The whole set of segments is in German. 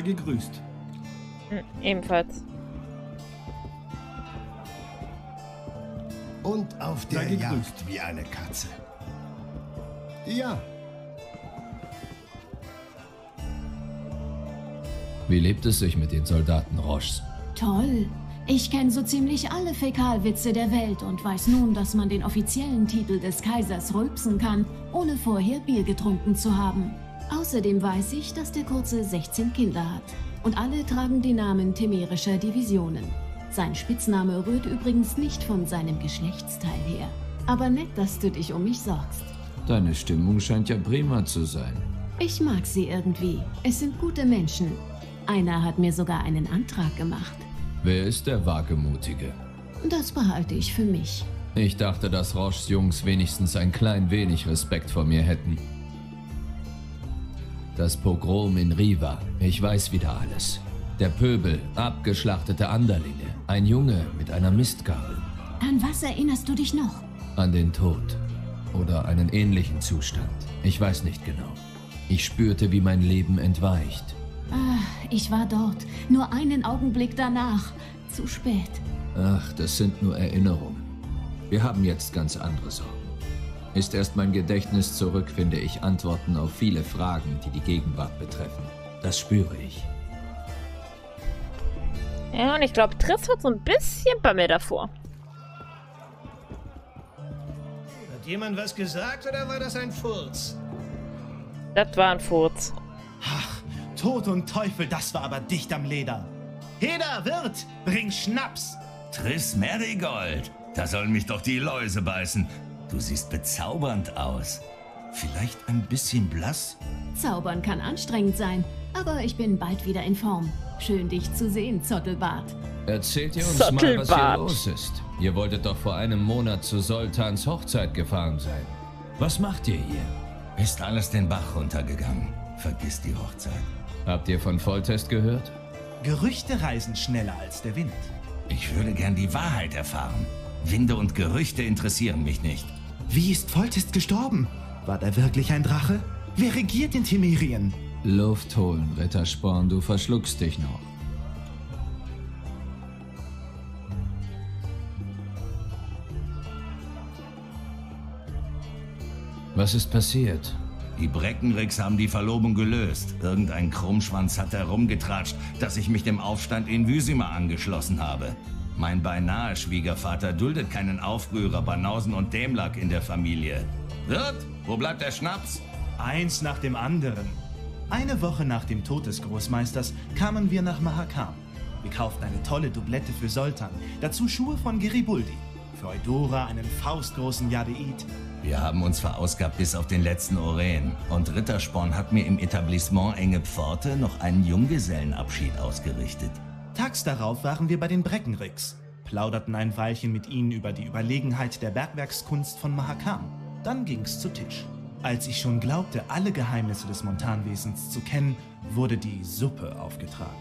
Sei gegrüßt. Hm, ebenfalls. Und auf der. Jagd wie eine Katze. Ja, Wie lebt es sich mit den Soldaten Roches? Toll. Ich kenne so ziemlich alle Fäkalwitze der Welt und weiß nun, dass man den offiziellen Titel des Kaisers rülpsen kann, ohne vorher Bier getrunken zu haben. Außerdem weiß ich, dass der Kurze 16 Kinder hat. Und alle tragen die Namen temerischer Divisionen. Sein Spitzname rührt übrigens nicht von seinem Geschlechtsteil her. Aber nett, dass du dich um mich sorgst. Deine Stimmung scheint ja prima zu sein. Ich mag sie irgendwie. Es sind gute Menschen. Einer hat mir sogar einen Antrag gemacht. Wer ist der Wagemutige? Das behalte ich für mich. Ich dachte, dass Roches Jungs wenigstens ein klein wenig Respekt vor mir hätten. Das Pogrom in Riva, ich weiß wieder alles. Der Pöbel, abgeschlachtete Anderlinge, ein Junge mit einer Mistgabel. An was erinnerst du dich noch? An den Tod. Oder einen ähnlichen Zustand. Ich weiß nicht genau. Ich spürte, wie mein Leben entweicht. Ah, ich war dort. Nur einen Augenblick danach. Zu spät. Ach, das sind nur Erinnerungen. Wir haben jetzt ganz andere Sorgen. Ist erst mein Gedächtnis zurück, finde ich Antworten auf viele Fragen, die die Gegenwart betreffen. Das spüre ich. Ja, und ich glaube, Triss hat so ein bisschen Bammel davor. Hat jemand was gesagt oder war das ein Furz? Das war ein Furz. Ach, Tod und Teufel, das war aber dicht am Leder. Heda, Wirt, bring Schnaps. Triss Marigold, da sollen mich doch die Läuse beißen. Du siehst bezaubernd aus. Vielleicht ein bisschen blass? Zaubern kann anstrengend sein, aber ich bin bald wieder in Form. Schön, dich zu sehen, Zottelbart. Erzählt ihr uns mal, was hier Zottelbart. los ist. Ihr wolltet doch vor einem Monat zu Soltans Hochzeit gefahren sein. Was macht ihr hier? Ist alles den Bach runtergegangen. Vergiss die Hochzeit. Habt ihr von Volltest gehört? Gerüchte reisen schneller als der Wind. Ich würde gern die Wahrheit erfahren. Winde und Gerüchte interessieren mich nicht. Wie ist Foltest gestorben? War der wirklich ein Drache? Wer regiert in Temerien? Luft holen, Rittersporn, du verschluckst dich noch. Was ist passiert? Die Breckenricks haben die Verlobung gelöst. Irgendein Krummschwanz hat herumgetratscht, dass ich mich dem Aufstand in Wysima angeschlossen habe. Mein beinahe Schwiegervater duldet keinen Aufrührer, Banausen und Dämlack in der Familie. Wirt, wo bleibt der Schnaps? Eins nach dem anderen. Eine Woche nach dem Tod des Großmeisters kamen wir nach Mahakam. Wir kauften eine tolle Doublette für Soltan, dazu Schuhe von Geribaldi. Für Eudora einen faustgroßen Jadeid. Wir haben uns verausgabt bis auf den letzten Oren. Und Rittersporn hat mir im Etablissement Enge Pforte noch einen Junggesellenabschied ausgerichtet. Tags darauf waren wir bei den Breckenricks, plauderten ein Weilchen mit ihnen über die Überlegenheit der Bergwerkskunst von Mahakam. Dann ging's zu Tisch. Als ich schon glaubte, alle Geheimnisse des Montanwesens zu kennen, wurde die Suppe aufgetragen.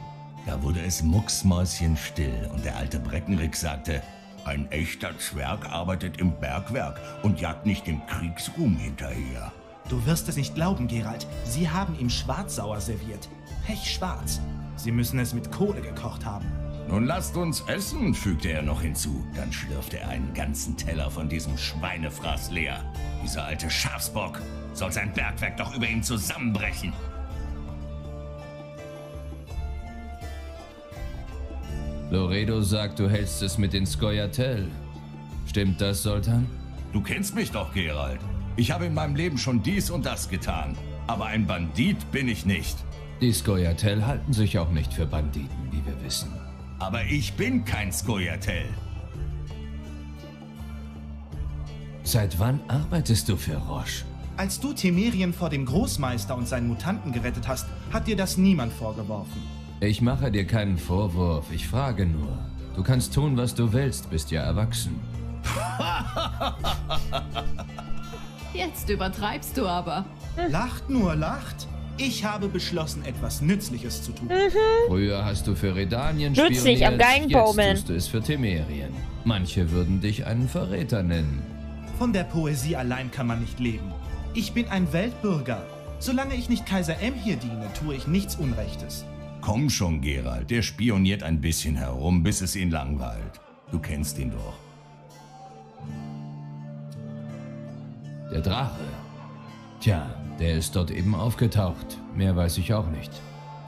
Da wurde es mucksmäuschenstill und der alte Breckenrick sagte, ein echter Zwerg arbeitet im Bergwerk und jagt nicht dem Kriegsruhm hinterher. Du wirst es nicht glauben, Gerald. Sie haben ihm Schwarzsauer serviert. Pechschwarz. Sie müssen es mit Kohle gekocht haben. Nun lasst uns essen, fügte er noch hinzu. Dann schlürfte er einen ganzen Teller von diesem Schweinefraß leer. Dieser alte Schafsbock soll sein Bergwerk doch über ihm zusammenbrechen. Loredo sagt, du hältst es mit den Skoyatel. Stimmt das, Soltan? Du kennst mich doch, Gerald. Ich habe in meinem Leben schon dies und das getan. Aber ein Bandit bin ich nicht. Die Skoyatel halten sich auch nicht für Banditen, wie wir wissen. Aber ich bin kein Skoyatel. Seit wann arbeitest du für Roche? Als du Temerien vor dem Großmeister und seinen Mutanten gerettet hast, hat dir das niemand vorgeworfen. Ich mache dir keinen Vorwurf, ich frage nur. Du kannst tun, was du willst, bist ja erwachsen. Jetzt übertreibst du aber. Lacht nur, lacht. Ich habe beschlossen, etwas Nützliches zu tun. Früher hast du für Redanien Nützlich, am spioniert, Geigenbaumeln. jetzt tust du es für Temerien. Manche würden dich einen Verräter nennen. Von der Poesie allein kann man nicht leben. Ich bin ein Weltbürger. Solange ich nicht Kaiser M hier diene, tue ich nichts Unrechtes. Komm schon, Gerald. Der spioniert ein bisschen herum, bis es ihn langweilt. Du kennst ihn doch. Der Drache. Tja, der ist dort eben aufgetaucht. Mehr weiß ich auch nicht.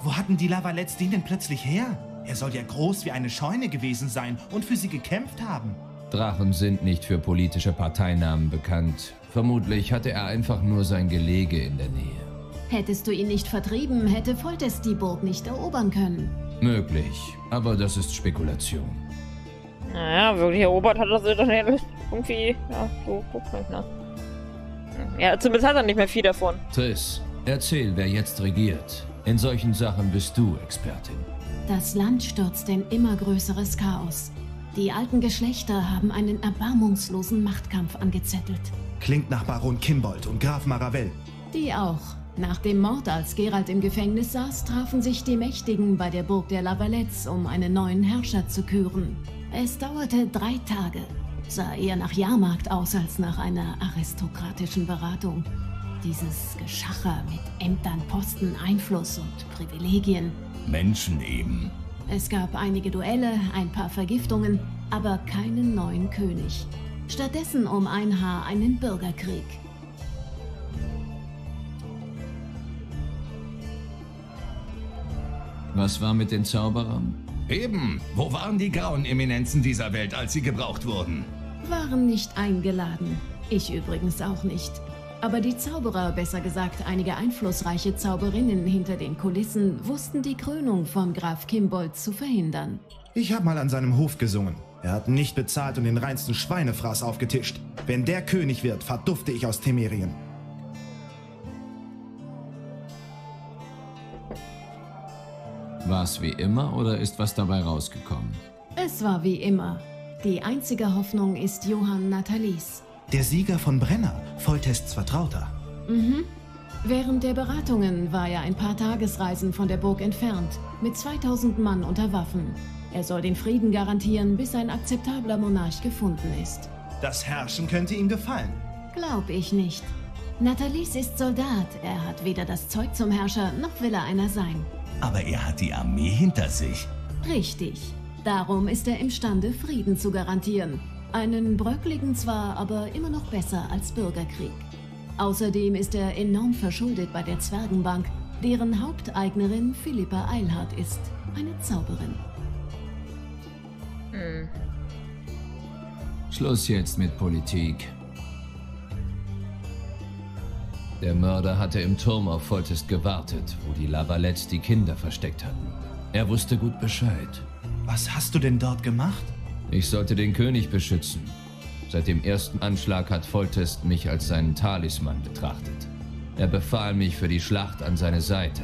Wo hatten die Lavalettes den denn plötzlich her? Er soll ja groß wie eine Scheune gewesen sein und für sie gekämpft haben. Drachen sind nicht für politische Parteinamen bekannt. Vermutlich hatte er einfach nur sein Gelege in der Nähe. Hättest du ihn nicht vertrieben, hätte Foltest die Burg nicht erobern können. Möglich, aber das ist Spekulation. Naja, wirklich erobert hat er sie dann ja irgendwie. Ja, so guck mal, ne? Ja, zumindest hat er nicht mehr viel davon. Triss, erzähl, wer jetzt regiert. In solchen Sachen bist du Expertin. Das Land stürzt in immer größeres Chaos. Die alten Geschlechter haben einen erbarmungslosen Machtkampf angezettelt. Klingt nach Baron Kimbold und Graf Maravel. Die auch. Nach dem Mord, als Gerald im Gefängnis saß, trafen sich die Mächtigen bei der Burg der Lavalettes, um einen neuen Herrscher zu küren. Es dauerte drei Tage. Sah eher nach Jahrmarkt aus als nach einer aristokratischen Beratung. Dieses Geschacher mit Ämtern, Posten, Einfluss und Privilegien. Menschen eben. Es gab einige Duelle, ein paar Vergiftungen, aber keinen neuen König. Stattdessen um ein Haar einen Bürgerkrieg. Was war mit den Zauberern? Eben. Wo waren die grauen Eminenzen dieser Welt, als sie gebraucht wurden? Waren nicht eingeladen. Ich übrigens auch nicht. Aber die Zauberer, besser gesagt einige einflussreiche Zauberinnen hinter den Kulissen, wussten die Krönung von Graf Kimbold zu verhindern. Ich habe mal an seinem Hof gesungen. Er hat nicht bezahlt und den reinsten Schweinefraß aufgetischt. Wenn der König wird, verdufte ich aus Temerien. War es wie immer oder ist was dabei rausgekommen? Es war wie immer. Die einzige Hoffnung ist Johann Nathalis. Der Sieger von Brenner, Volltests Vertrauter. Mhm. Während der Beratungen war er ein paar Tagesreisen von der Burg entfernt, mit 2000 Mann unter Waffen. Er soll den Frieden garantieren, bis ein akzeptabler Monarch gefunden ist. Das Herrschen könnte ihm gefallen. Glaub ich nicht. Nathalis ist Soldat. Er hat weder das Zeug zum Herrscher, noch will er einer sein. Aber er hat die Armee hinter sich. Richtig. Darum ist er imstande, Frieden zu garantieren. Einen bröckligen zwar, aber immer noch besser als Bürgerkrieg. Außerdem ist er enorm verschuldet bei der Zwergenbank, deren Haupteignerin Philippa Eilhart ist, eine Zauberin. Hm. Schluss jetzt mit Politik. Der Mörder hatte im Turm auf Foltest gewartet, wo die Lavalettes die Kinder versteckt hatten. Er wusste gut Bescheid. Was hast du denn dort gemacht? Ich sollte den König beschützen. Seit dem ersten Anschlag hat Foltest mich als seinen Talisman betrachtet. Er befahl mich für die Schlacht an seine Seite.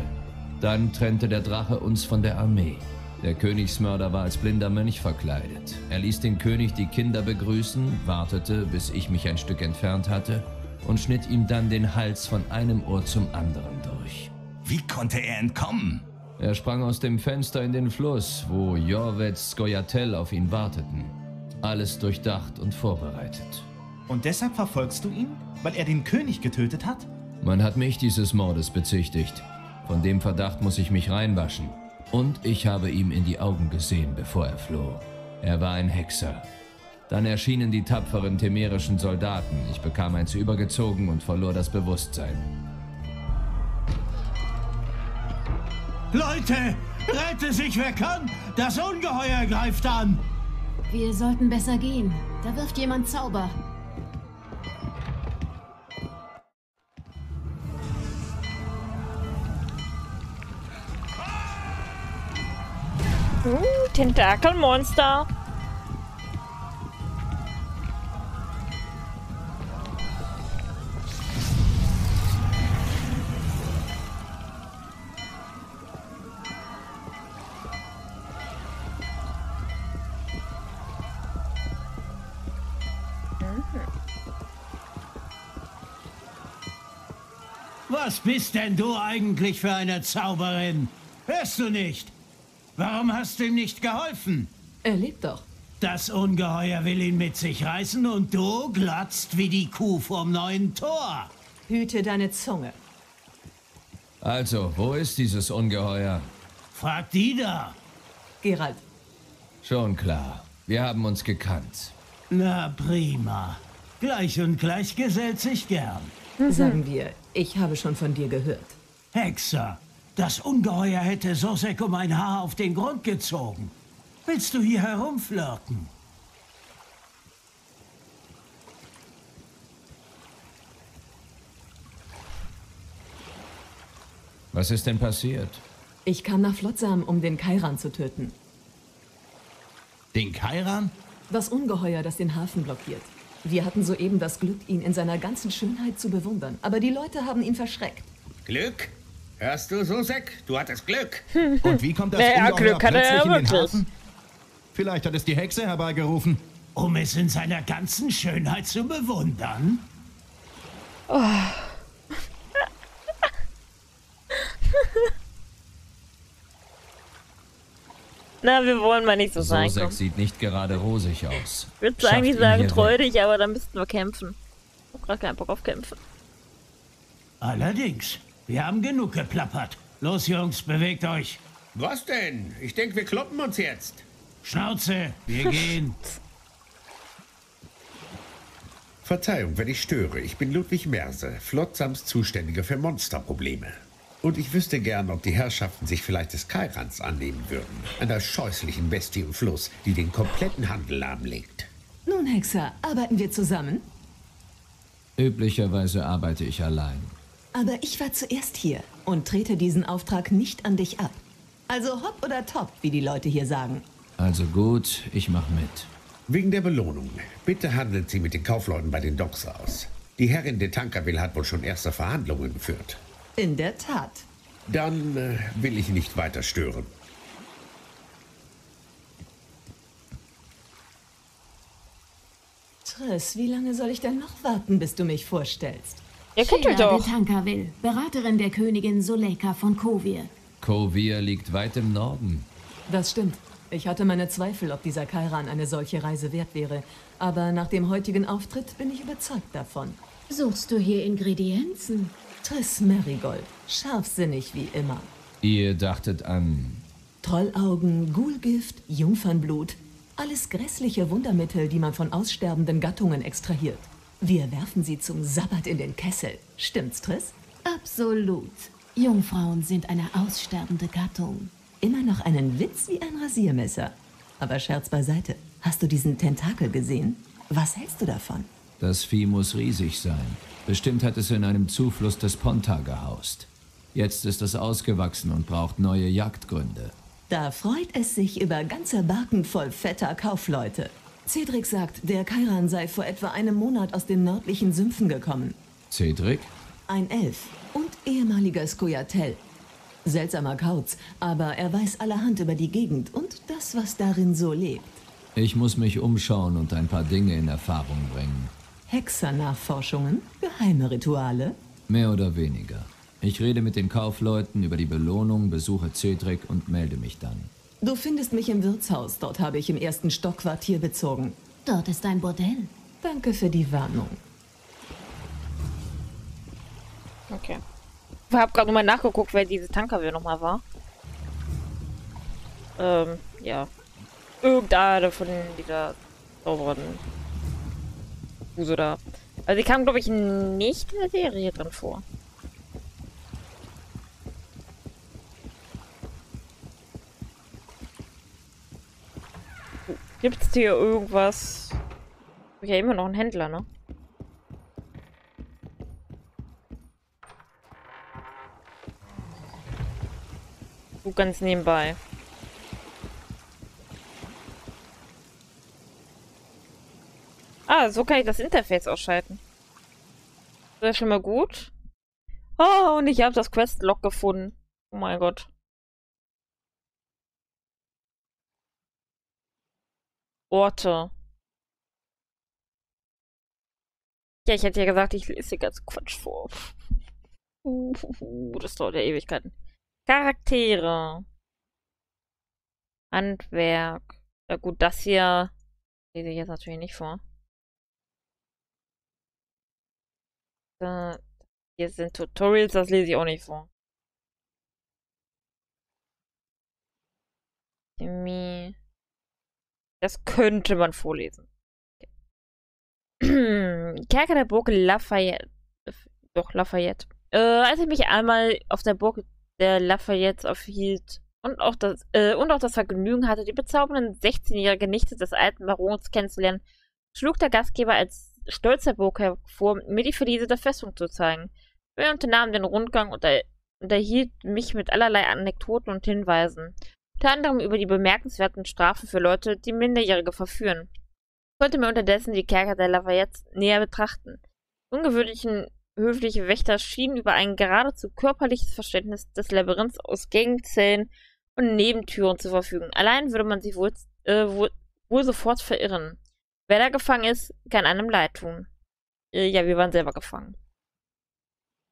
Dann trennte der Drache uns von der Armee. Der Königsmörder war als blinder Mönch verkleidet. Er ließ den König die Kinder begrüßen, wartete, bis ich mich ein Stück entfernt hatte und schnitt ihm dann den Hals von einem Ohr zum anderen durch. Wie konnte er entkommen? Er sprang aus dem Fenster in den Fluss, wo Jorvet Skoyatel auf ihn warteten. Alles durchdacht und vorbereitet. Und deshalb verfolgst du ihn? Weil er den König getötet hat? Man hat mich dieses Mordes bezichtigt. Von dem Verdacht muss ich mich reinwaschen. Und ich habe ihm in die Augen gesehen, bevor er floh. Er war ein Hexer. Dann erschienen die tapferen temerischen Soldaten. Ich bekam eins übergezogen und verlor das Bewusstsein. Leute, rette sich wer kann! Das Ungeheuer greift an! Wir sollten besser gehen. Da wirft jemand Zauber. Uh, Tentakelmonster. Bist denn du eigentlich für eine Zauberin? Hörst du nicht? Warum hast du ihm nicht geholfen? Er lebt doch. Das Ungeheuer will ihn mit sich reißen und du glotzt wie die Kuh vorm neuen Tor. Hüte deine Zunge. Also, wo ist dieses Ungeheuer? Frag die da. Gerald, Schon klar. Wir haben uns gekannt. Na prima. Gleich und gleich gesellt sich gern. Sagen wir, ich habe schon von dir gehört. Hexer, das Ungeheuer hätte Sosek um ein Haar auf den Grund gezogen. Willst du hier herumflirten? Was ist denn passiert? Ich kam nach Flotsam, um den Kairan zu töten. Den Kairan? Das Ungeheuer, das den Hafen blockiert. Wir hatten soeben das Glück, ihn in seiner ganzen Schönheit zu bewundern. Aber die Leute haben ihn verschreckt. Glück? Hörst du, Susek? Du hattest Glück. Und wie kommt das Naja, Glück hatte er plötzlich in den wirklich. Hafen? Vielleicht hat es die Hexe herbeigerufen. Um es in seiner ganzen Schönheit zu bewundern? Na, wir wollen mal nicht so sein. Sosek sieht nicht gerade rosig aus. Ich würde eigentlich sagen hier treurig, aber dann müssten wir kämpfen. Ich hab grad keinen Bock auf kämpfen. Allerdings. Wir haben genug geplappert. Los, Jungs, bewegt euch. Was denn? Ich denke, wir kloppen uns jetzt. Schnauze, wir gehen. Verzeihung, wenn ich störe. Ich bin Ludwig Merse, Flotsams Zuständiger für Monsterprobleme. Und ich wüsste gern, ob die Herrschaften sich vielleicht des Kairans annehmen würden. Einer scheußlichen Bestie im Fluss, die den kompletten Handel lahmlegt. Nun, Hexer, arbeiten wir zusammen? Üblicherweise arbeite ich allein. Aber ich war zuerst hier und trete diesen Auftrag nicht an dich ab. Also hopp oder top, wie die Leute hier sagen. Also gut, ich mach mit. Wegen der Belohnung. Bitte handelt Sie mit den Kaufleuten bei den Docks aus. Die Herrin de Tankerville hat wohl schon erste Verhandlungen geführt. In der Tat. Dann äh, will ich nicht weiter stören. Triss, wie lange soll ich denn noch warten, bis du mich vorstellst? Ihr kennt euch doch. Tankerville, Beraterin der Königin Suleika von Kovir. Kovir liegt weit im Norden. Das stimmt. Ich hatte meine Zweifel, ob dieser Kairan eine solche Reise wert wäre. Aber nach dem heutigen Auftritt bin ich überzeugt davon. Suchst du hier Ingredienzen? Triss Marigold, scharfsinnig wie immer. Ihr dachtet an... Trollaugen, Ghoulgift, Jungfernblut. Alles grässliche Wundermittel, die man von aussterbenden Gattungen extrahiert. Wir werfen sie zum Sabbat in den Kessel. Stimmt's, Triss? Absolut. Jungfrauen sind eine aussterbende Gattung. Immer noch einen Witz wie ein Rasiermesser. Aber Scherz beiseite. Hast du diesen Tentakel gesehen? Was hältst du davon? Das Vieh muss riesig sein. Bestimmt hat es in einem Zufluss des Ponta gehaust. Jetzt ist es ausgewachsen und braucht neue Jagdgründe. Da freut es sich über ganze Barken voll fetter Kaufleute. Cedric sagt, der Kairan sei vor etwa einem Monat aus den nördlichen Sümpfen gekommen. Cedric? Ein Elf und ehemaliger Skoyatel. Seltsamer Kauz, aber er weiß allerhand über die Gegend und das, was darin so lebt. Ich muss mich umschauen und ein paar Dinge in Erfahrung bringen. Hexernachforschungen, geheime Rituale. Mehr oder weniger. Ich rede mit den Kaufleuten über die Belohnung, besuche Cedric und melde mich dann. Du findest mich im Wirtshaus, dort habe ich im ersten Stock Quartier bezogen. Dort ist ein Bordell. Danke für die Warnung. Okay. Ich habe gerade nochmal nachgeguckt, wer diese Tankerwehr nochmal war. Ähm, ja. Irgendeine von dieser Zauberin. Uso da. Also die kam, glaube ich, nicht in der Serie drin vor. Gibt es hier irgendwas? Ich bin ja immer noch ein Händler, ne? So ganz nebenbei. Ah, so kann ich das Interface ausschalten. Das ist schon mal gut. Oh, und ich habe das Quest-Log gefunden. Oh mein Gott. Orte. Ja, ich hätte ja gesagt, ich lese hier ganz Quatsch vor. Uh, das dauert ja Ewigkeiten. Charaktere. Handwerk. Ja gut, das hier lese ich jetzt natürlich nicht vor. Da, hier sind Tutorials, das lese ich auch nicht vor. Chemie. Das könnte man vorlesen. Okay. Kerker der Burg Lafayette. Doch, Lafayette. Äh, als ich mich einmal auf der Burg der Lafayette aufhielt und auch das, äh, und auch das Vergnügen hatte, die bezaubernden 16-jährige Nichte des alten Barons kennenzulernen, schlug der Gastgeber als stolzer Burg hervor, mir die Verliese der Festung zu zeigen. Wir unternahmen den Rundgang und, er, erhielt mich mit allerlei Anekdoten und Hinweisen. Unter anderem über die bemerkenswerten Strafen für Leute, die Minderjährige verführen. Ich konnte mir unterdessen die Kerker der Lafayette näher betrachten. Ungewöhnlichen höfliche Wächter schienen über ein geradezu körperliches Verständnis des Labyrinths aus Gangzellen und Nebentüren zu verfügen. Allein würde man sich wohl, äh, wohl, wohl sofort verirren. Wer da gefangen ist, kann einem leid tun. Äh, ja, wir waren selber gefangen.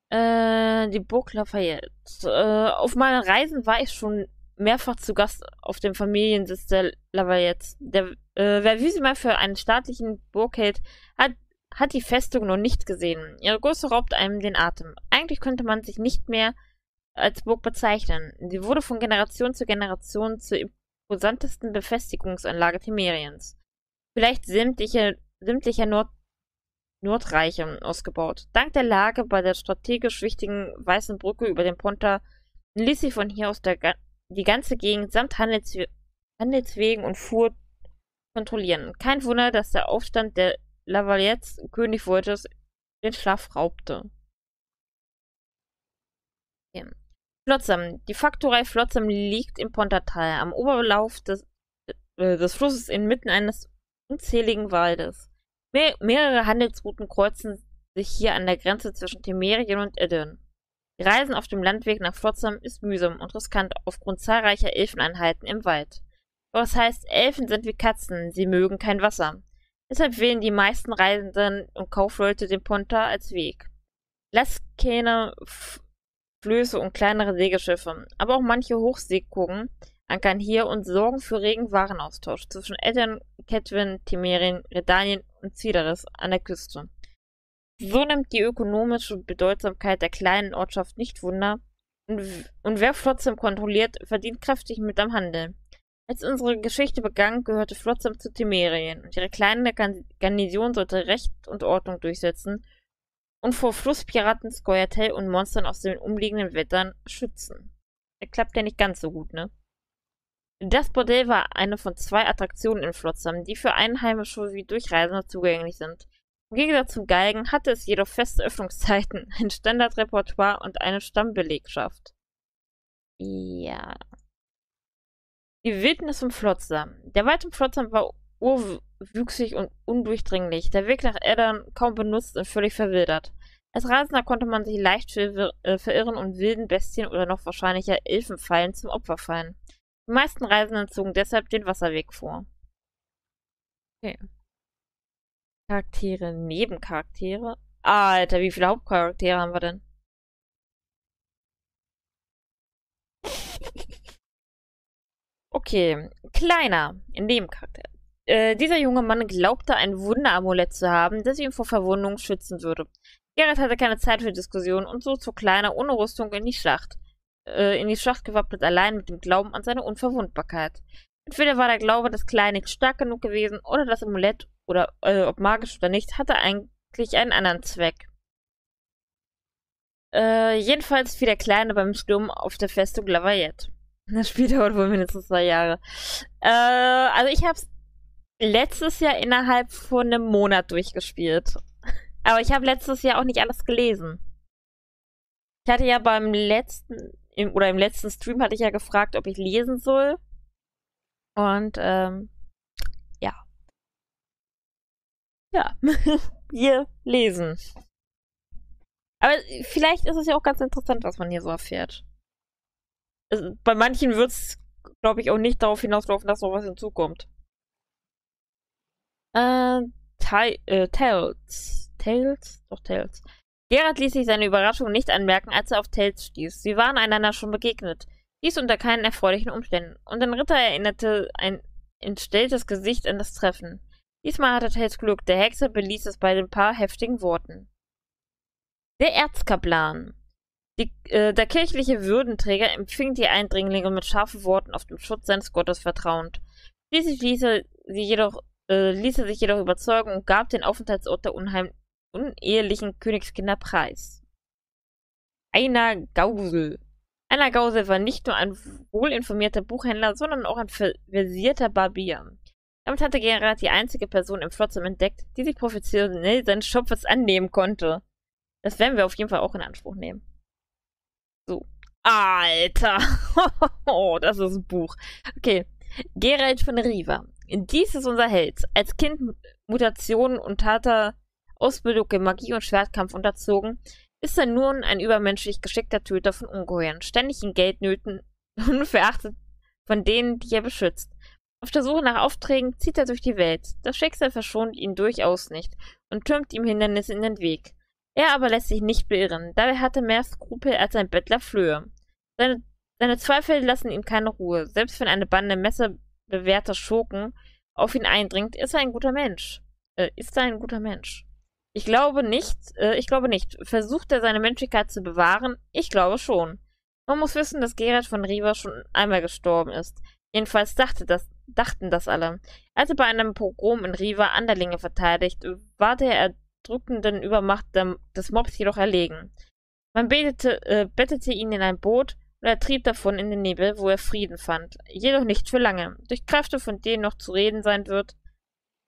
Äh, die Burg Lafayette. Äh, auf meinen Reisen war ich schon mehrfach zu Gast auf dem Familiensitz der Lafayette. Der, äh, wer Wiesema für einen staatlichen Burg hält, hat, hat die Festung noch nicht gesehen. Ihre Größe raubt einem den Atem. Eigentlich könnte man sich nicht mehr als Burg bezeichnen. Sie wurde von Generation zu Generation zur imposantesten Befestigungsanlage Temeriens. Vielleicht sämtliche, sämtlicher Nord Nordreiche ausgebaut. Dank der Lage bei der strategisch wichtigen Weißen Brücke über den Ponta ließ sie von hier aus der, die ganze Gegend samt Handelswe Handelswegen und Fuhr kontrollieren. Kein Wunder, dass der Aufstand der Lavallettes König Wolters den Schlaf raubte. Okay. Flotsam. Die Faktorei Flotsam liegt im Pontatal, am Oberlauf des, äh, des Flusses inmitten eines unzähligen Waldes. Mehr, mehrere Handelsrouten kreuzen sich hier an der Grenze zwischen Temerien und Edirn. Die Reisen auf dem Landweg nach Flotsam ist mühsam und riskant aufgrund zahlreicher Elfeneinheiten im Wald. Doch das heißt, Elfen sind wie Katzen, sie mögen kein Wasser. Deshalb wählen die meisten Reisenden und Kaufleute den Ponta als Weg. Lastkähne, Flöße und kleinere Segelschiffe, aber auch manche Hochseekuggen ankern hier und sorgen für regen Warenaustausch zwischen Eltern, Ketwin, Timerien, Redanien und Zidaris an der Küste. So nimmt die ökonomische Bedeutsamkeit der kleinen Ortschaft nicht Wunder, und, und wer Flotsam kontrolliert, verdient kräftig mit am Handel. Als unsere Geschichte begann, gehörte Flotsam zu Timerien und ihre kleine Garnison sollte Recht und Ordnung durchsetzen und vor Flusspiraten, Scoia'tael und Monstern aus den umliegenden Wettern schützen. Der klappt ja nicht ganz so gut, ne? Das Bordell war eine von zwei Attraktionen in Flotsam, die für Einheimische wie Durchreisende zugänglich sind. Im Gegensatz zum Galgen hatte es jedoch feste Öffnungszeiten, ein Standardrepertoire und eine Stammbelegschaft. Ja. Die Wildnis von Flotsam. Der Wald im Flotsam war urwüchsig und undurchdringlich, der Weg nach Eddern kaum benutzt und völlig verwildert. Als Reisender konnte man sich leicht äh, verirren und wilden Bestien oder noch wahrscheinlicher Elfenfallen zum Opfer fallen. Die meisten Reisenden zogen deshalb den Wasserweg vor. Okay. Charaktere, Nebencharaktere. Alter, wie viele Hauptcharaktere haben wir denn? Okay, kleiner, Nebencharakter. Äh, dieser junge Mann glaubte, ein Wunderamulett zu haben, das ihn vor Verwundungen schützen würde. Gerrit hatte keine Zeit für Diskussionen und so zog Kleiner ohne Rüstung in die Schlacht. Äh, in die Schlacht gewappnet allein mit dem Glauben an seine Unverwundbarkeit. Entweder war der Glaube des Kleinen nicht stark genug gewesen, oder das Amulett, oder äh, ob magisch oder nicht, hatte eigentlich einen anderen Zweck. Äh, jedenfalls fiel der Kleine beim Sturm auf der Festung Lavayette. Das Spiel dauert wohl mindestens zwei Jahre. Äh, also ich hab's letztes Jahr innerhalb von einem Monat durchgespielt. Aber ich habe letztes Jahr auch nicht alles gelesen. Ich hatte ja beim letzten, im, oder im letzten Stream hatte ich ja gefragt, ob ich lesen soll. Und, ähm, ja. Ja. Wir lesen. Aber vielleicht ist es ja auch ganz interessant, was man hier so erfährt. Es, bei manchen wird es, glaube ich, auch nicht darauf hinauslaufen, dass noch was hinzukommt. Äh, äh, Tales. Tales? Doch, Tales. Gerard ließ sich seine Überraschung nicht anmerken, als er auf Tales stieß. Sie waren einander schon begegnet. Dies unter keinen erfreulichen Umständen. Und den Ritter erinnerte ein entstelltes Gesicht an das Treffen. Diesmal hatte Tales Glück. Der Hexer beließ es bei den paar heftigen Worten. Der Erzkaplan. Die, äh, der kirchliche Würdenträger empfing die Eindringlinge mit scharfen Worten auf dem Schutz seines Gottes vertrauend. Schließlich ließ er, sie jedoch, äh, ließ er sich jedoch überzeugen und gab den Aufenthaltsort der unheim unehelichen Königskinder preis. Einer Gausel. Einer Gausel war nicht nur ein wohlinformierter Buchhändler, sondern auch ein versierter Barbier. Damit hatte Gerard die einzige Person im Flotsam entdeckt, die sich professionell seines Schopfes annehmen konnte. Das werden wir auf jeden Fall auch in Anspruch nehmen. So. Alter. oh, das ist ein Buch. Okay. Gerald von Riva. Dies ist unser Held. Als Kind Mutationen und harter Ausbildung in Magie und Schwertkampf unterzogen, ist er nun ein übermenschlich geschickter Töter von Ungeheuern, ständig in Geldnöten und verachtet von denen, die er beschützt. Auf der Suche nach Aufträgen zieht er durch die Welt. Das Schicksal verschont ihn durchaus nicht und türmt ihm Hindernisse in den Weg. Er aber lässt sich nicht beirren, dabei hat er mehr Skrupel als ein Bettler Flöhe. Seine, seine Zweifel lassen ihm keine Ruhe. Selbst wenn eine Bande messerbewährter Schurken auf ihn eindringt, ist er ein guter Mensch. Äh, ist er ein guter Mensch. Ich glaube nicht, äh, ich glaube nicht. Versucht er seine Menschlichkeit zu bewahren? Ich glaube schon. Man muss wissen, dass Gerard von Riva schon einmal gestorben ist. Jedenfalls dachte das, dachten das alle. Als er bei einem Pogrom in Riva Anderlinge verteidigt, war der erdrückenden Übermacht des Mobs jedoch erlegen. Man betete, äh, bettete ihn in ein Boot und er trieb davon in den Nebel, wo er Frieden fand. Jedoch nicht für lange. Durch Kräfte, von denen noch zu reden sein wird,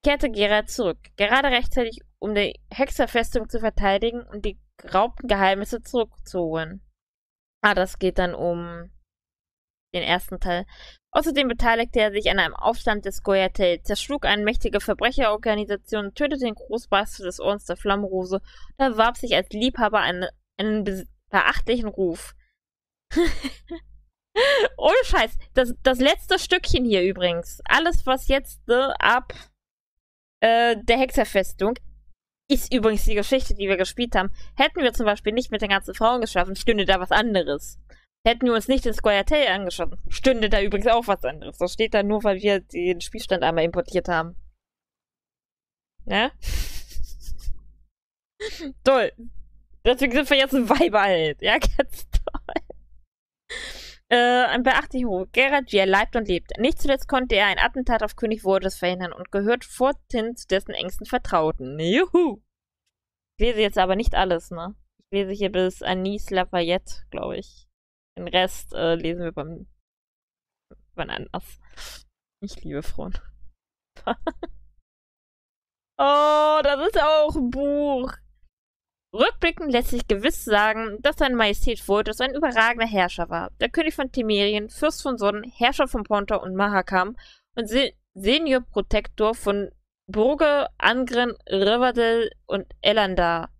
kehrte Gerard zurück. Gerade rechtzeitig, um die Hexerfestung zu verteidigen und die geraubten Geheimnisse zurückzuholen. Ah, das geht dann um den ersten Teil. Außerdem beteiligte er sich an einem Aufstand des Goyatel, zerschlug eine mächtige Verbrecherorganisation, tötete den Großmeister des Ordens der Flammrose und erwarb sich als Liebhaber eine, einen beachtlichen Ruf. Ohne Scheiß, das, das letzte Stückchen hier übrigens, alles was jetzt äh, ab äh, der Hexerfestung ist übrigens die Geschichte, die wir gespielt haben. Hätten wir zum Beispiel nicht mit den ganzen Frauen geschaffen, stünde da was anderes. Hätten wir uns nicht den Squire Tail angeschaut, stünde da übrigens auch was anderes. Das steht da nur, weil wir den Spielstand einmal importiert haben. Ne? toll. Deswegen sind wir jetzt ein Weiberheld. Ja, ganz toll. Äh, beachtlicher Hof. Gerard, wie er leibt und lebt. Nicht zuletzt konnte er ein Attentat auf König Vordes verhindern und gehört forthin zu dessen engsten Vertrauten. Juhu! Ich lese jetzt aber nicht alles, ne? Ich lese hier bis Anis Lafayette, glaube ich. Den Rest äh, lesen wir beim wann anders. Ich liebe Frauen. oh, das ist auch ein Buch. Rückblickend lässt sich gewiss sagen, dass seine Majestät Voltus ein überragender Herrscher war. Der König von Temerien, Fürst von Sonnen, Herrscher von Ponta und Mahakam und Se Senior Protektor von Burge, Angren, Riverdale und Elandar.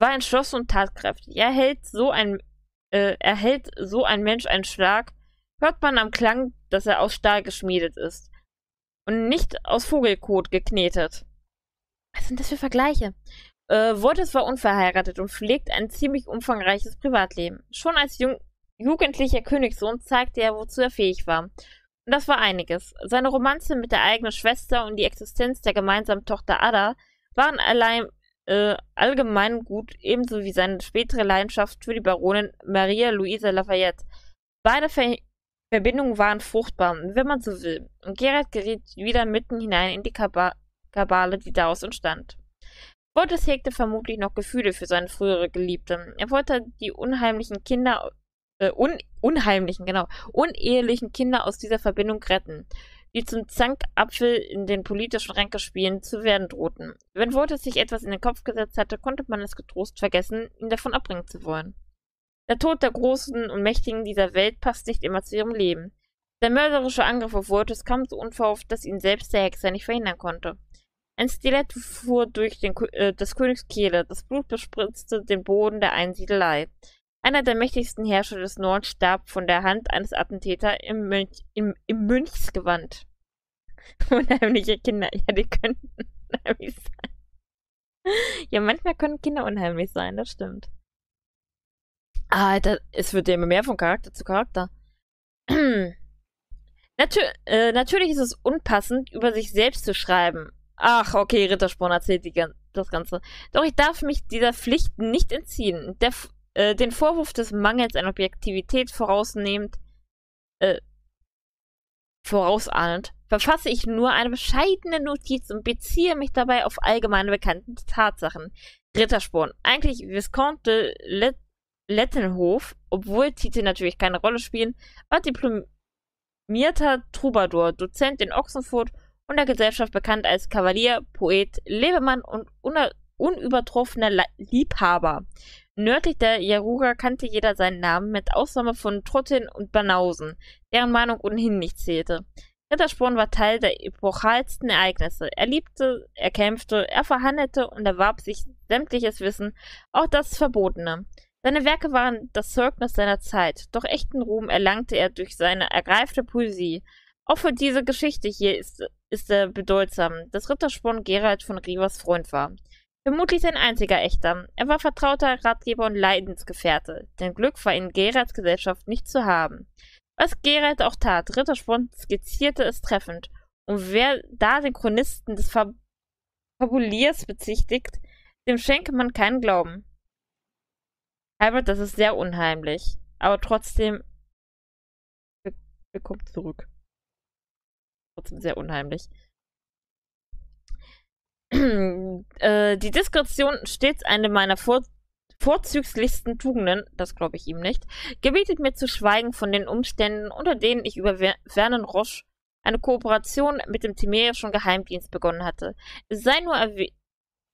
War entschlossen und tatkräftig. Er hält so ein, äh, erhält so ein Mensch einen Schlag, hört man am Klang, dass er aus Stahl geschmiedet ist. Und nicht aus Vogelkot geknetet. Was sind das für Vergleiche? Äh, Wortes war unverheiratet und pflegt ein ziemlich umfangreiches Privatleben. Schon als Jung jugendlicher Königssohn zeigte er, wozu er fähig war. Und das war einiges. Seine Romanze mit der eigenen Schwester und die Existenz der gemeinsamen Tochter Ada waren allein äh, allgemein gut, ebenso wie seine spätere Leidenschaft für die Baronin Maria Louise Lafayette. Beide Ver Verbindungen waren fruchtbar, wenn man so will, und Gerard geriet wieder mitten hinein in die Kabale, die daraus entstand. Borges hegte vermutlich noch Gefühle für seine frühere Geliebte. Er wollte die unheimlichen Kinder, äh, un, unheimlichen, genau, unehelichen Kinder aus dieser Verbindung retten, die zum Zankapfel in den politischen Ränkespielen zu werden drohten. Wenn Wolters sich etwas in den Kopf gesetzt hatte, konnte man es getrost vergessen, ihn davon abbringen zu wollen. Der Tod der Großen und Mächtigen dieser Welt passt nicht immer zu ihrem Leben. Der mörderische Angriff auf Wolters kam so unverhofft, dass ihn selbst der Hexer nicht verhindern konnte. Ein Stilett fuhr durch den, äh, des Königs Kehle, das Blut bespritzte den Boden der Einsiedelei. Einer der mächtigsten Herrscher des Nordens starb von der Hand eines Attentäters im, Mönch, im, im Mönchsgewand. Unheimliche Kinder, ja, die können unheimlich sein. Ja, manchmal können Kinder unheimlich sein, das stimmt. Ah, das, es wird ja immer mehr von Charakter zu Charakter. Natür äh, natürlich ist es unpassend, über sich selbst zu schreiben. Ach, okay, Rittersporn erzählt die, das Ganze. Doch ich darf mich dieser Pflicht nicht entziehen. Der, Äh, den Vorwurf des Mangels an Objektivität vorausnehmend, äh, vorausahnend, verfasse ich nur eine bescheidene Notiz und beziehe mich dabei auf allgemeine bekannte Tatsachen. Rittersporn, eigentlich Visconte Let Lettenhof, obwohl Titel natürlich keine Rolle spielen, war diplomierter Troubadour, Dozent in Ochsenfurt und der Gesellschaft bekannt als Kavalier, Poet, Lebemann und unübertroffener Liebhaber. Nördlich der Jaruga kannte jeder seinen Namen, mit Ausnahme von Trottin und Banausen, deren Meinung ohnehin nicht zählte. Rittersporn war Teil der epochalsten Ereignisse. Er liebte, er kämpfte, er verhandelte und erwarb sich sämtliches Wissen, auch das Verbotene. Seine Werke waren das Zeugnis seiner Zeit, doch echten Ruhm erlangte er durch seine ergreifte Poesie. Auch für diese Geschichte hier ist, ist er bedeutsam, dass Rittersporn Gerald von Rivers Freund war. Vermutlich sein einziger echter. Er war vertrauter Ratgeber und Leidensgefährte, denn Glück war in Geralds Gesellschaft nicht zu haben. Was Gerald auch tat, Rittersporn skizzierte es treffend. Und wer da den Chronisten des Fab Fabuliers bezichtigt, dem schenke man keinen Glauben. Albert, das ist sehr unheimlich. Aber trotzdem. Wir kommen zurück. Trotzdem sehr unheimlich. äh, die Diskretion stets eine meiner vor vorzüglichsten Tugenden, das glaube ich ihm nicht, gebietet mir zu schweigen von den Umständen, unter denen ich über Vernon Roche eine Kooperation mit dem timerischen Geheimdienst begonnen hatte. Es sei nur erwäh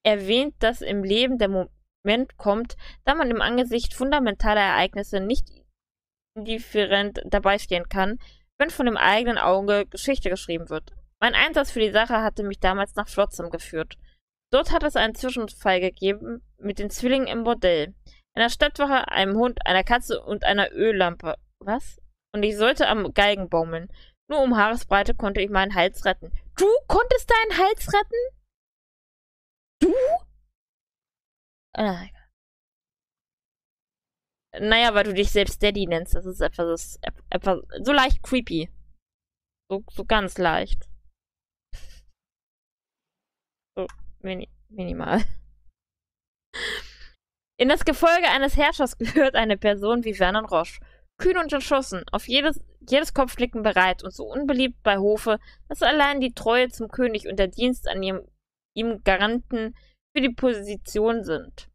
erwähnt, dass im Leben der Moment kommt, da man im Angesicht fundamentaler Ereignisse nicht indifferent dabei stehen kann, wenn von dem eigenen Auge Geschichte geschrieben wird. Mein Einsatz für die Sache hatte mich damals nach Flotsam geführt. Dort hat es einen Zwischenfall gegeben mit den Zwillingen im Bordell. Einer Stadtwache, einem Hund, einer Katze und einer Öllampe. Was? Und ich sollte am Galgen baumeln. Nur um Haaresbreite konnte ich meinen Hals retten. Du konntest deinen Hals retten? Du? Ah, naja, weil du dich selbst Daddy nennst. Das ist etwas, etwas so leicht creepy. So, so ganz leicht. So, mini, minimal. In das Gefolge eines Herrschers gehört eine Person wie Vernon Roche. Kühn und entschlossen, auf jedes, jedes Kopfnicken bereit und so unbeliebt bei Hofe, dass allein die Treue zum König und der Dienst an ihm, ihm Garanten für die Position sind.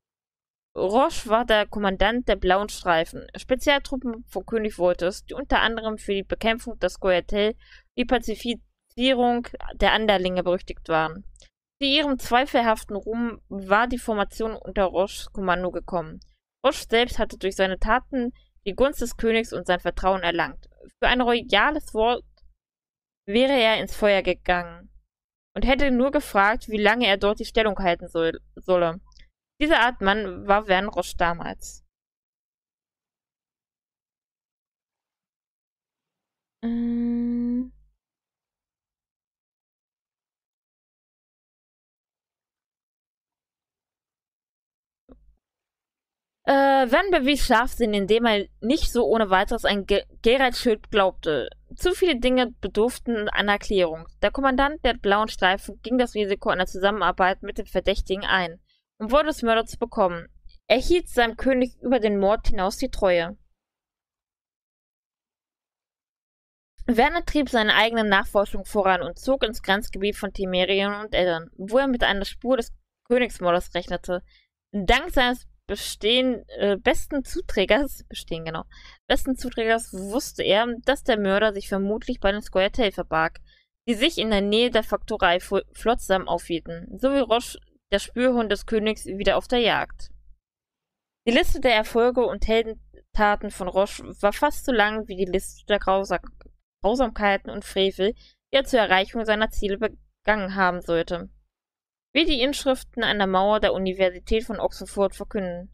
Roche war der Kommandant der Blauen Streifen, Spezialtruppen von König Voltes, die unter anderem für die Bekämpfung des Scoia'tael die Pazifizierung der Anderlinge berüchtigt waren. Zu ihrem zweifelhaften Ruhm war die Formation unter Roches Kommando gekommen. Roche selbst hatte durch seine Taten die Gunst des Königs und sein Vertrauen erlangt. Für ein royales Wort wäre er ins Feuer gegangen und hätte nur gefragt, wie lange er dort die Stellung halten soll, solle. Diese Art Mann war Vern Roche damals. Ähm Äh, Van bewies Scharfsinn, indem er nicht so ohne weiteres an Ge Gerald Schild glaubte. Zu viele Dinge bedurften einer Erklärung. Der Kommandant der blauen Streifen ging das Risiko einer Zusammenarbeit mit dem Verdächtigen ein, um Wort des Mörders zu bekommen. Er hielt seinem König über den Mord hinaus die Treue. Werner trieb seine eigene Nachforschung voran und zog ins Grenzgebiet von Temerien und Eddern, wo er mit einer Spur des Königsmordes rechnete. Dank seines bestehen, äh, besten Zuträgers, bestehen genau, besten Zuträgers wusste er, dass der Mörder sich vermutlich bei den Square verbarg, die sich in der Nähe der Faktorei Flotsam aufhielten, sowie Roche, der Spürhund des Königs, wieder auf der Jagd. Die Liste der Erfolge und Heldentaten von Roche war fast so lang wie die Liste der Grausam Grausamkeiten und Frevel, die er zur Erreichung seiner Ziele begangen haben sollte wie die Inschriften an der Mauer der Universität von Oxford verkünden.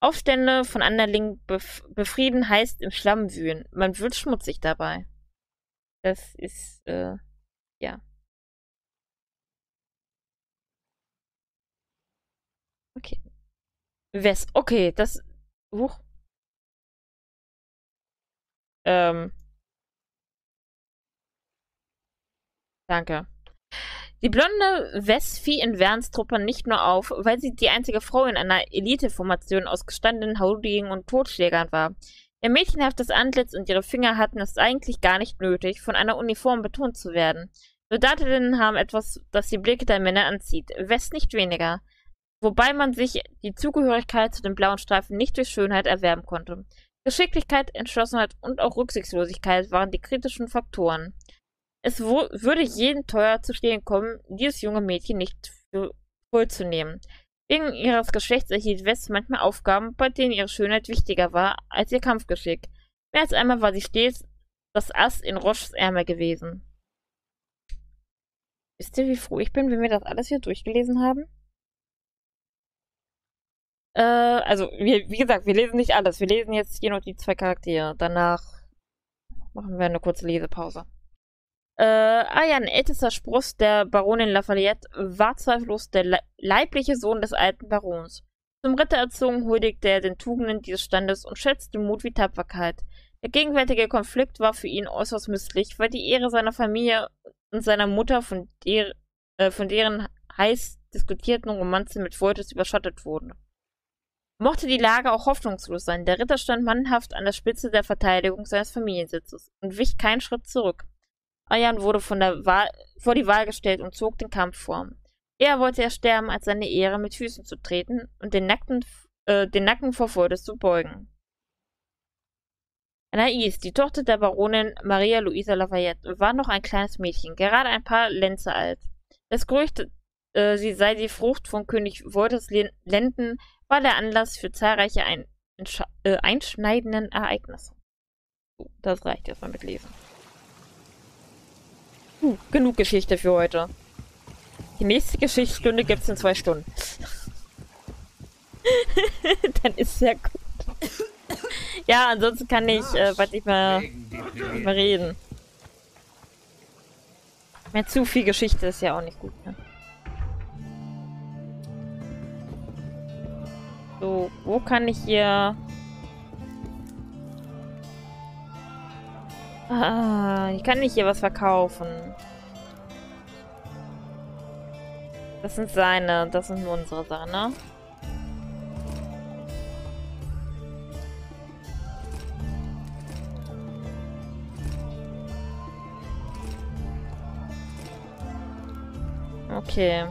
Aufstände von Anderlingen bef befrieden heißt im Schlamm wühlen. Man wird schmutzig dabei. Das ist, äh, ja. Okay. Wes, okay, das, huch. Ähm. Danke. Die blonde Wes fiel in Verns Truppe nicht nur auf, weil sie die einzige Frau in einer Eliteformation aus gestandenen Haudegen und Totschlägern war. Ihr mädchenhaftes Antlitz und ihre Finger hatten es eigentlich gar nicht nötig, von einer Uniform betont zu werden. Soldatinnen haben etwas, das die Blicke der Männer anzieht, West nicht weniger. Wobei man sich die Zugehörigkeit zu den blauen Streifen nicht durch Schönheit erwerben konnte. Geschicklichkeit, Entschlossenheit und auch Rücksichtslosigkeit waren die kritischen Faktoren. Es würde jeden teuer zu stehen kommen, dieses junge Mädchen nicht für. Wegen ihres Geschlechts erhielt West manchmal Aufgaben, bei denen ihre Schönheit wichtiger war als ihr Kampfgeschick. Mehr als einmal war sie stets das Ass in Roches Ärmel gewesen. Wisst ihr, wie froh ich bin, wenn wir das alles hier durchgelesen haben? Äh, also, wir, wie gesagt, wir lesen nicht alles. Wir lesen jetzt hier noch die zwei Charaktere. Danach machen wir eine kurze Lesepause. Äh, Ayan, ältester Spross der Baronin Lafayette, war zweifellos der leibliche Sohn des alten Barons. Zum Ritter erzogen huldigte er den Tugenden dieses Standes und schätzte Mut wie Tapferkeit. Der gegenwärtige Konflikt war für ihn äußerst misslich, weil die Ehre seiner Familie und seiner Mutter von, der, äh, von deren heiß diskutierten Romanze mit Voltes überschattet wurden. Mochte die Lage auch hoffnungslos sein, der Ritter stand mannhaft an der Spitze der Verteidigung seines Familiensitzes und wich keinen Schritt zurück. Ayan wurde Wahl, vor die Wahl gestellt und zog den Kampf vor. Eher wollte er sterben, als seine Ehre mit Füßen zu treten und den, Nacken, äh, den Nacken vor Foldes zu beugen. Anais, die Tochter der Baronin Maria Luisa Lafayette, war noch ein kleines Mädchen, gerade ein paar Lenze alt. Das Gerücht, äh, sie sei die Frucht von König Wolters Lenden, war der Anlass für zahlreiche ein, äh, einschneidenden Ereignisse. So, das reicht erstmal mit Lesen. Uh, genug Geschichte für heute. Die nächste Geschichtsstunde gibt es in zwei Stunden. Dann ist sehr gut. ja, ansonsten kann ich äh, bald nicht mehr, nicht mehr reden. Mehr zu viel Geschichte ist ja auch nicht gut. Ne? So, wo kann ich hier... Ah, ich kann nicht hier was verkaufen. Das sind seine, das sind nur unsere Sachen, ne? Okay.